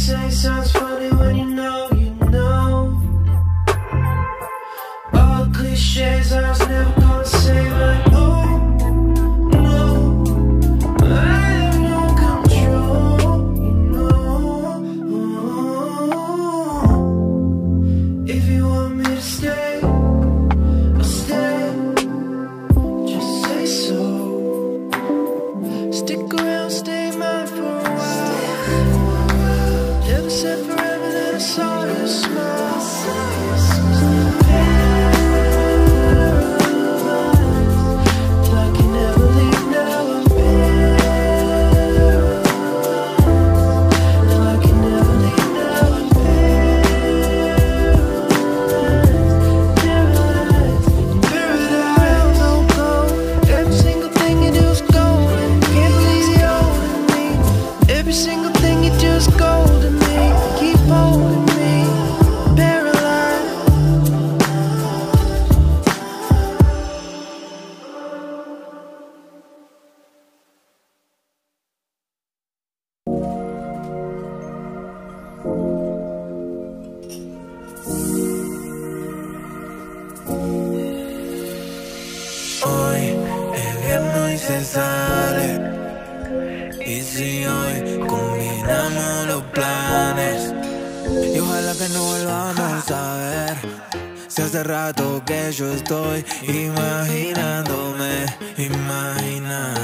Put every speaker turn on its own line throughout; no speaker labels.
say so.
Y si hoy combinamos los planes, y ojalá que no volvamos a ver. Si hace rato que yo estoy imaginándome, imaginándome.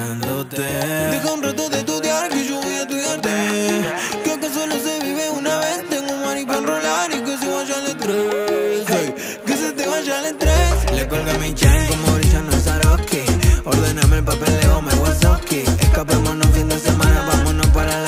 el papel papeleo me Wazowski Escapémonos fin de semana, vámonos para la